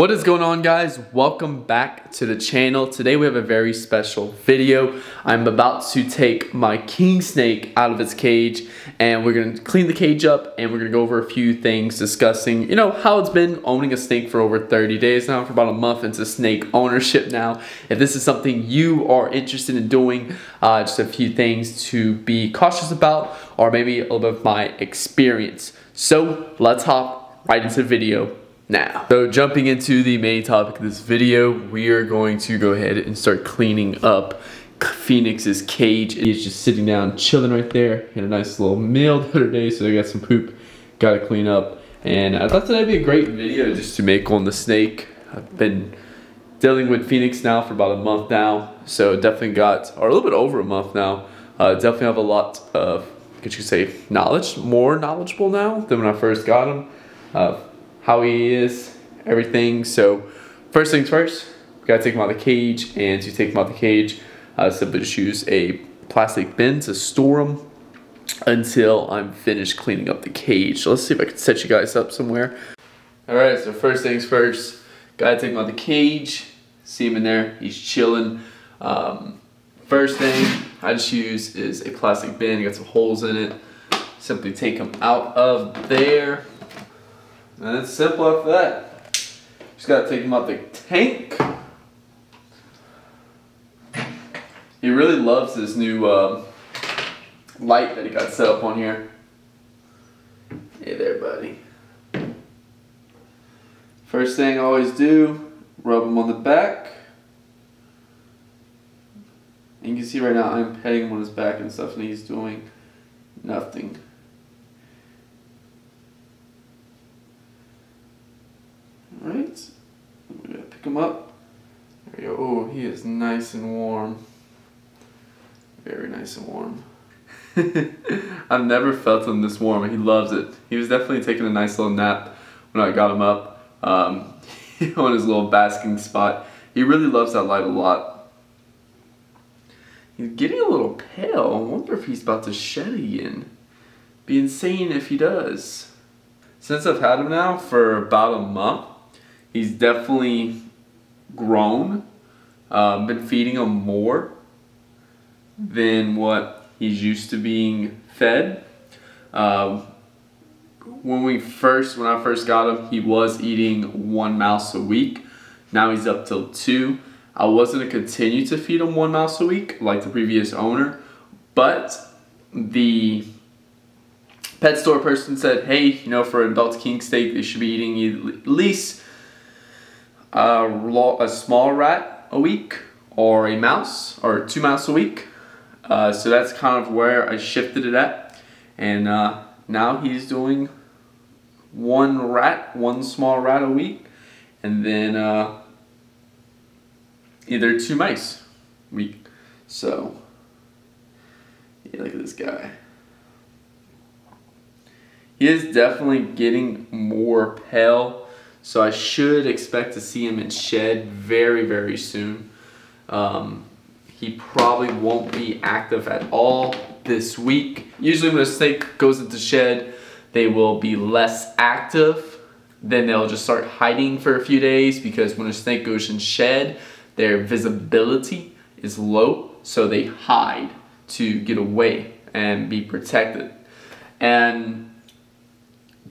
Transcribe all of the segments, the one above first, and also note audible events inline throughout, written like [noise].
What is going on guys? Welcome back to the channel. Today we have a very special video. I'm about to take my king snake out of its cage and we're gonna clean the cage up and we're gonna go over a few things discussing, you know, how it's been owning a snake for over 30 days now, for about a month into snake ownership now. If this is something you are interested in doing, uh, just a few things to be cautious about or maybe a little bit of my experience. So let's hop right into the video now. So jumping into the main topic of this video, we are going to go ahead and start cleaning up Phoenix's cage. He's just sitting down, chilling right there. Had a nice little meal the other day, so I got some poop, got to clean up. And I thought that'd be a great video just to make on the snake. I've been dealing with Phoenix now for about a month now, so definitely got, or a little bit over a month now, uh, definitely have a lot of, could you say, knowledge, more knowledgeable now than when I first got him. Uh, how he is, everything. So first things first, we gotta take him out of the cage, and to take him out of the cage, uh, simply just use a plastic bin to store him until I'm finished cleaning up the cage. So let's see if I can set you guys up somewhere. All right, so first things first, gotta take him out of the cage. See him in there, he's chilling. Um, first thing I just use is a plastic bin, got some holes in it. Simply take him out of there. And it's simple after that. Just gotta take him out the tank. He really loves this new uh, light that he got set up on here. Hey there, buddy. First thing I always do, rub him on the back. And you can see right now I'm petting him on his back and stuff and he's doing nothing. Alright, we gotta pick him up. There we go. Oh, he is nice and warm. Very nice and warm. [laughs] I've never felt him this warm and he loves it. He was definitely taking a nice little nap when I got him up um, [laughs] on his little basking spot. He really loves that light a lot. He's getting a little pale. I wonder if he's about to shed again. Be insane if he does. Since I've had him now for about a month, He's definitely grown. Um, been feeding him more than what he's used to being fed. Um, when we first, when I first got him, he was eating one mouse a week. Now he's up to two. I wasn't gonna continue to feed him one mouse a week, like the previous owner, but the pet store person said, hey, you know, for adult king snake, they should be eating at least a, a small rat a week or a mouse or two mice a week. Uh, so that's kind of where I shifted it at. And uh, now he's doing one rat, one small rat a week, and then uh, either two mice a week. So, yeah, look at this guy. He is definitely getting more pale so I should expect to see him in shed very, very soon. Um, he probably won't be active at all this week. Usually when a snake goes into shed, they will be less active. Then they'll just start hiding for a few days because when a snake goes in shed, their visibility is low, so they hide to get away and be protected. And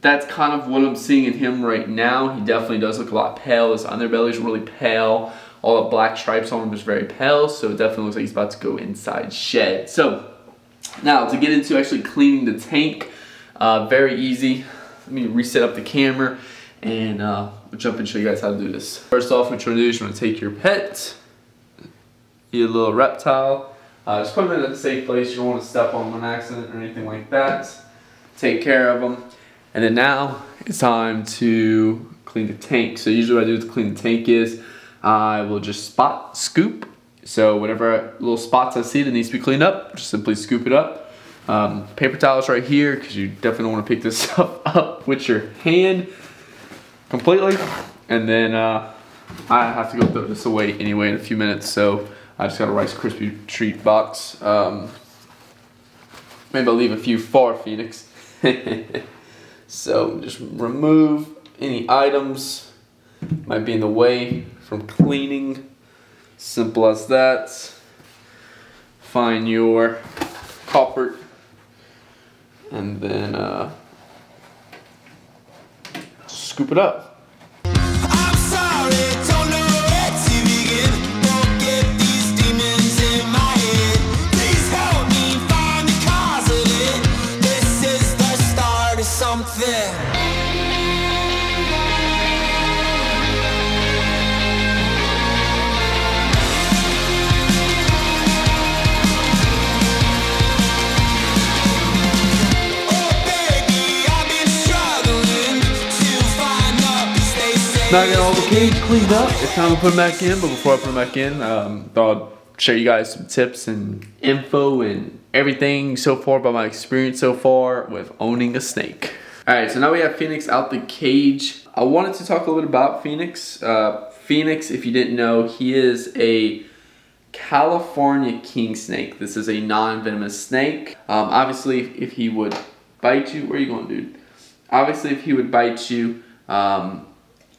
that's kind of what I'm seeing in him right now. He definitely does look a lot pale. His underbelly is really pale. All the black stripes on him is very pale, so it definitely looks like he's about to go inside shed. So, now to get into actually cleaning the tank, uh, very easy. Let me reset up the camera and uh, we'll jump and show you guys how to do this. First off, what you're gonna do is you're gonna take your pet, your little reptile, uh, just put them in a safe place. You don't wanna step on them on accident or anything like that. Take care of them. And then now it's time to clean the tank. So usually what I do to clean the tank is I will just spot scoop. So whatever little spots I see that needs to be cleaned up, just simply scoop it up. Um, paper towels right here because you definitely want to pick this [laughs] stuff up with your hand completely. And then uh, I have to go throw this away anyway in a few minutes. So I just got a Rice Krispie treat box. Um, maybe I'll leave a few for Phoenix. [laughs] So just remove any items might be in the way from cleaning. Simple as that. Find your copper and then uh, scoop it up. Now I got all the cage cleaned up. It's time to put them back in, but before I put them back in, um, thought I'd share you guys some tips and info and everything so far about my experience so far with owning a snake. Alright, so now we have Phoenix out the cage. I wanted to talk a little bit about Phoenix. Uh, Phoenix, if you didn't know, he is a California king snake. This is a non-venomous snake. Um, obviously, if he would bite you, where are you going, dude? Obviously, if he would bite you, um,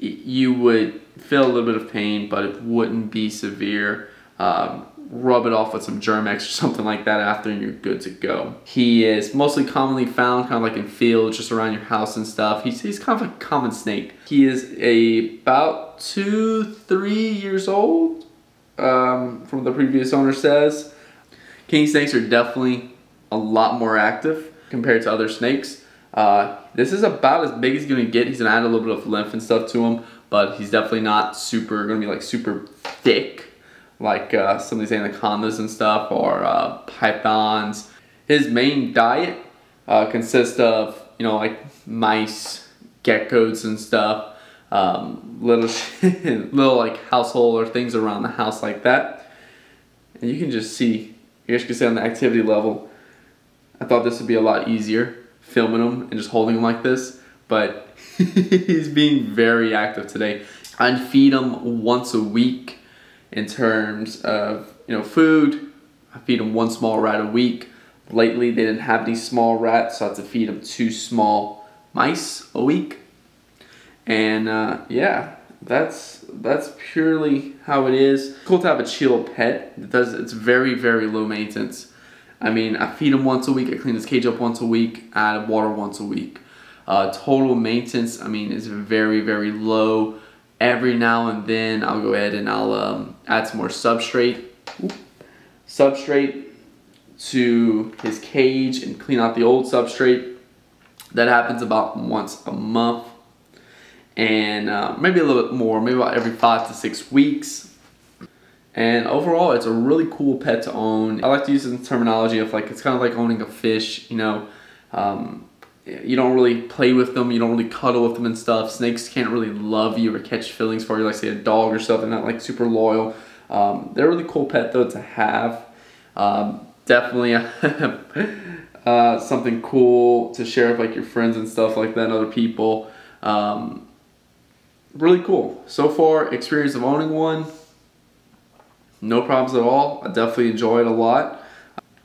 you would feel a little bit of pain, but it wouldn't be severe. Um, rub it off with some Germ-X or [laughs] something like that after and you're good to go. He is mostly commonly found kind of like in fields, just around your house and stuff. He's, he's kind of a common snake. He is a, about two, three years old, um, from the previous owner says. King snakes are definitely a lot more active compared to other snakes. Uh, this is about as big as he's gonna get. He's gonna add a little bit of lymph and stuff to him, but he's definitely not super, gonna be like super thick like uh, some of these anacondas and stuff or uh, pythons. His main diet uh, consists of, you know, like mice, geckos and stuff, um, little, [laughs] little like household or things around the house like that. And you can just see, you guys can see on the activity level, I thought this would be a lot easier filming him and just holding him like this, but [laughs] he's being very active today. I feed him once a week in terms of you know food. I feed them one small rat a week. Lately, they didn't have any small rats, so I had to feed them two small mice a week. And uh, yeah, that's that's purely how it is. It's cool to have a chill pet. It does. It's very very low maintenance. I mean, I feed him once a week. I clean his cage up once a week. Add water once a week. Uh, total maintenance, I mean, is very very low every now and then I'll go ahead and I'll um, add some more substrate substrate to his cage and clean out the old substrate that happens about once a month and uh, maybe a little bit more maybe about every five to six weeks and overall it's a really cool pet to own I like to use the terminology of like it's kind of like owning a fish you know um, you don't really play with them, you don't really cuddle with them and stuff. Snakes can't really love you or catch feelings for you, like say a dog or stuff. They're not like super loyal. Um, they're a really cool pet though to have. Um, definitely [laughs] uh, something cool to share with like your friends and stuff like that and other people. Um, really cool. So far, experience of owning one, no problems at all. I definitely enjoy it a lot.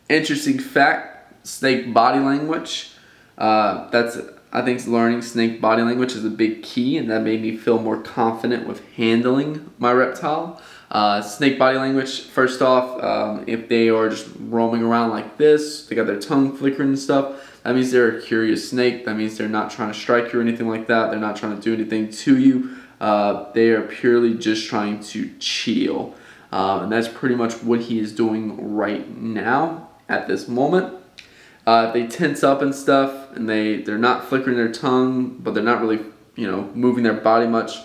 Interesting fact, snake body language. Uh, that's I think learning snake body language is a big key, and that made me feel more confident with handling my reptile. Uh, snake body language, first off, um, if they are just roaming around like this, they got their tongue flickering and stuff, that means they're a curious snake. That means they're not trying to strike you or anything like that. They're not trying to do anything to you. Uh, they are purely just trying to chill. Um, and that's pretty much what he is doing right now at this moment. Uh, they tense up and stuff, and they they're not flickering their tongue, but they're not really you know moving their body much.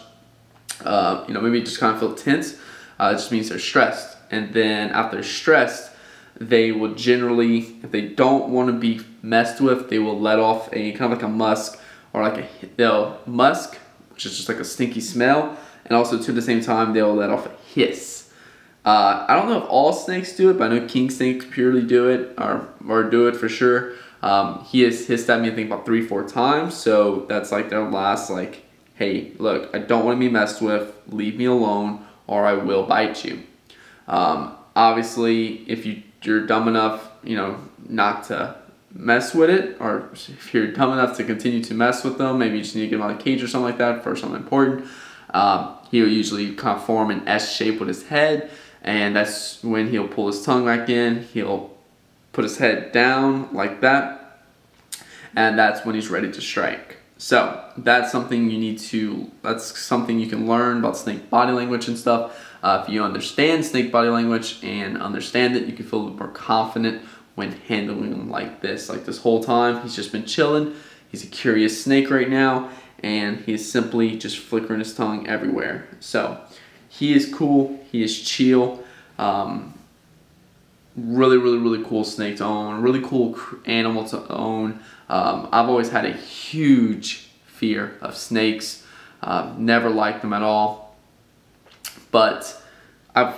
Uh, you know maybe just kind of feel tense. Uh, it just means they're stressed, and then after stressed, they will generally, if they don't want to be messed with, they will let off a kind of like a musk or like a they'll musk, which is just like a stinky smell, and also to the same time they'll let off a hiss. Uh, I don't know if all snakes do it, but I know king snakes purely do it or, or do it for sure. Um, he has hissed at me, I think, about three, four times. So that's like their last, like, hey, look, I don't want to be messed with. Leave me alone or I will bite you. Um, obviously, if you, you're dumb enough, you know, not to mess with it, or if you're dumb enough to continue to mess with them, maybe you just need to get them out of cage or something like that for something important. Um, he'll usually kind of form an S shape with his head, and that's when he'll pull his tongue back in. He'll put his head down like that, and that's when he's ready to strike. So that's something you need to, that's something you can learn about snake body language and stuff. Uh, if you understand snake body language and understand it, you can feel more confident when handling him like this. Like this whole time, he's just been chilling. He's a curious snake right now, and he's simply just flickering his tongue everywhere. So he is cool. He is chill. Um, really, really, really cool snake to own. Really cool animal to own. Um, I've always had a huge fear of snakes. Uh, never liked them at all. But I've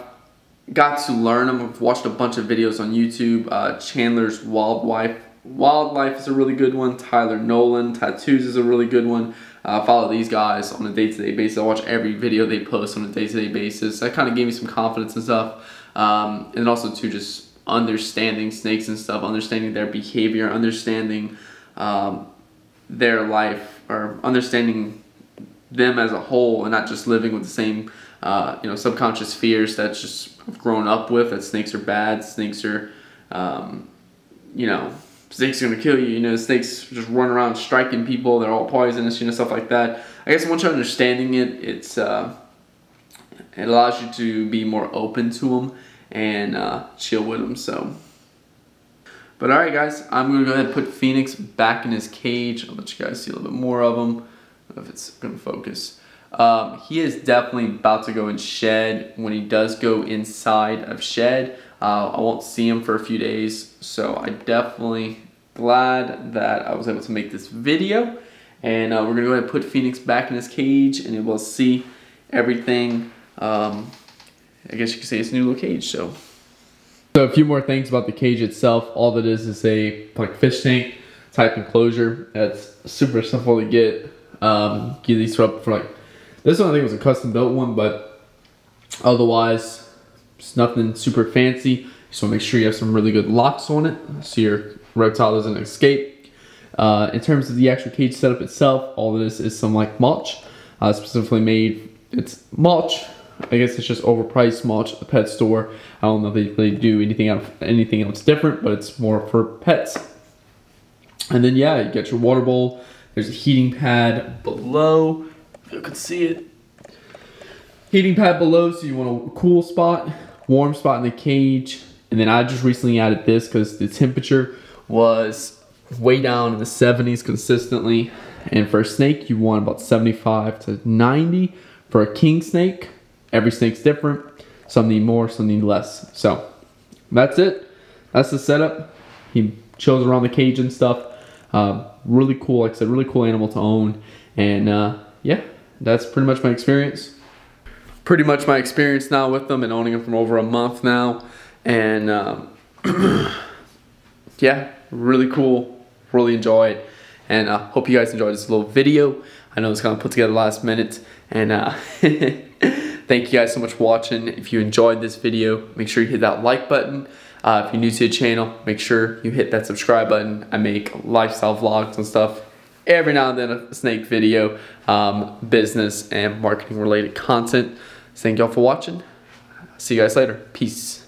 got to learn them. I've watched a bunch of videos on YouTube. Uh, Chandler's Wildlife. Wildlife is a really good one. Tyler Nolan Tattoos is a really good one. Uh, follow these guys on a day-to-day -day basis. I watch every video they post on a day-to-day -day basis. That kind of gave me some confidence and stuff. Um, and also to just understanding snakes and stuff, understanding their behavior, understanding um, their life, or understanding them as a whole, and not just living with the same, uh, you know, subconscious fears that's just grown up with. That snakes are bad, snakes are, um, you know, snakes gonna kill you. You know, snakes just run around striking people. They're all poisonous, you know, stuff like that. I guess once you're understanding it, it's uh, it allows you to be more open to them and uh, chill with them. So, but all right, guys, I'm gonna go ahead and put Phoenix back in his cage. I'll let you guys see a little bit more of him. if it's gonna focus. Um, he is definitely about to go in shed. When he does go inside of shed, uh, I won't see him for a few days. So I definitely glad that I was able to make this video. And uh, we're gonna go ahead and put Phoenix back in his cage and we'll see everything um, I guess you could say it's a new little cage. So. So a few more things about the cage itself. All that is is a like fish tank type enclosure. That's super simple to get. Um, get these up for like this one. I think was a custom built one, but otherwise it's nothing super fancy. So make sure you have some really good locks on it so your reptile doesn't escape. Uh, in terms of the actual cage setup itself, all this is some like mulch, uh, specifically made. It's mulch I guess it's just overpriced mulch at the pet store. I don't know if they really do anything else, anything else different, but it's more for pets. And then yeah, you get your water bowl. There's a heating pad below. If you can see it. Heating pad below, so you want a cool spot, warm spot in the cage. And then I just recently added this because the temperature was way down in the 70s consistently. And for a snake, you want about 75 to 90. For a king snake, Every snake's different. Some need more, some need less. So that's it. That's the setup. He chills around the cage and stuff. Uh, really cool, like I said, really cool animal to own. And uh, yeah, that's pretty much my experience. Pretty much my experience now with them and owning them for over a month now. And um, [clears throat] yeah, really cool. Really enjoy it. And I uh, hope you guys enjoyed this little video. I know it's kind of put together last minute. And uh, [laughs] Thank you guys so much for watching. If you enjoyed this video, make sure you hit that like button. Uh, if you're new to the channel, make sure you hit that subscribe button. I make lifestyle vlogs and stuff every now and then a snake video, um, business and marketing related content. thank y'all for watching. See you guys later. Peace.